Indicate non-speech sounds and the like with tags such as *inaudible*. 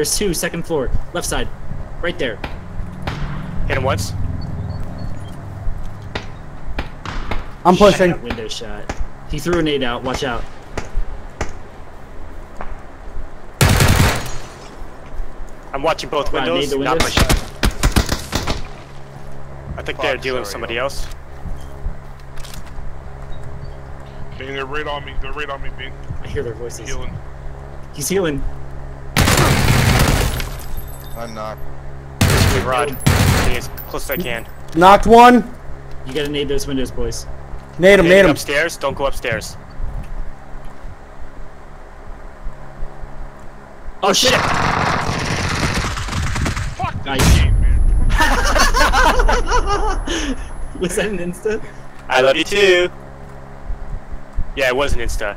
There's two, second floor, left side, right there. Hit him once. I'm pushing. That window shot. He threw a nade out. Watch out. I'm watching both Right, windows. need the Not windows? pushing. I think they're dealing with somebody yo. else. Bing, they're right on me. They're right on me, Bing. I hear their voices. Healing. He's healing. I'm knocked. Big rod. Getting as close as I can. Knocked one. You gotta nade those windows, boys. Nade him, Okay, nade him. Upstairs. Don't go upstairs. Oh shit! Fuck Nice. game, *laughs* man. Was that an insta? I love you too. Yeah, it was an insta.